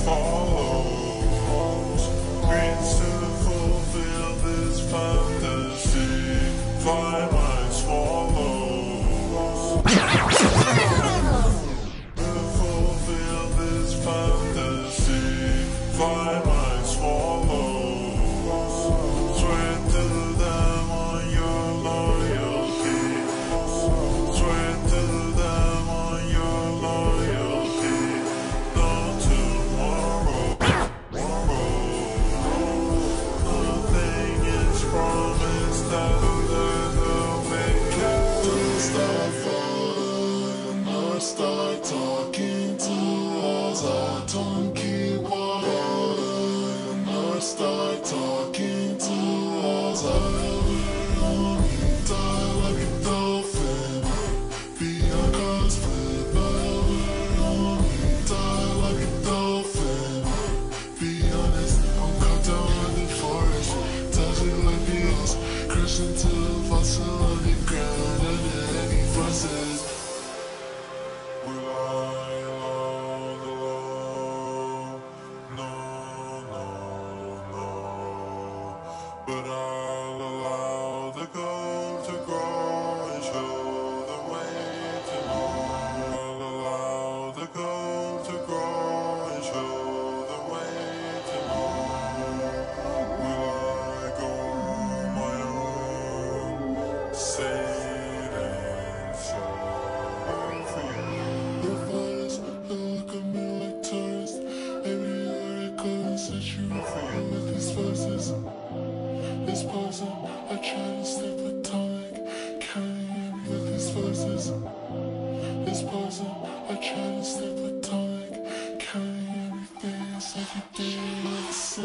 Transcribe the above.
follows. Greens don't keep. I start But I'll allow the gold to grow and show the way to know. I'll allow the gold to grow and show the way to know. Will I go my own? Satan, sorry for you. The fires look at me like tourists. Everywhere I go, I set you free with these verses. This person, I try to stay platonic. Counting with these verses. This person, I try to stay platonic. Counting everything, it's every day, it's.